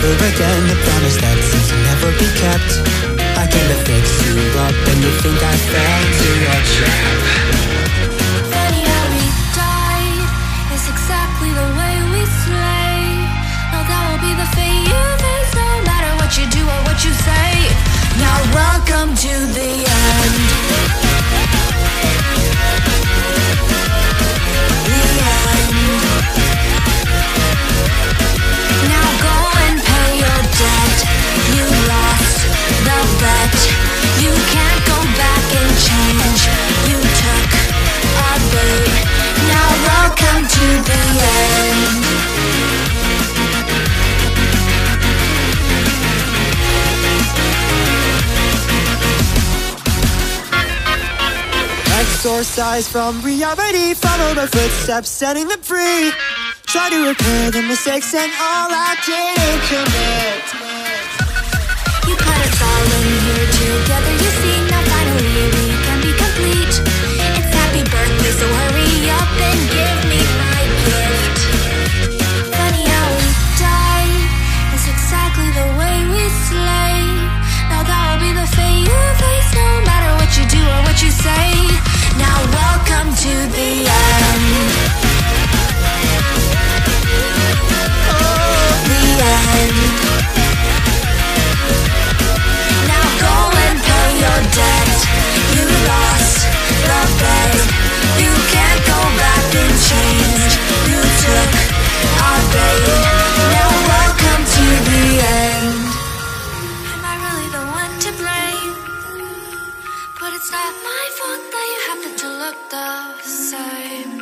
Never again, the promise that seems to never be kept. I came to fix you up and you think I fell into a trap. Funny how we exactly the way we slay. Now that will be the fate you face, no matter what you do or what you say. Now welcome to the end. Exorcise from reality, follow my footsteps, setting them free. Try to repair the mistakes and all I didn't commit. You cut us all in here together, you see. it's not my fault that you happen to look the same.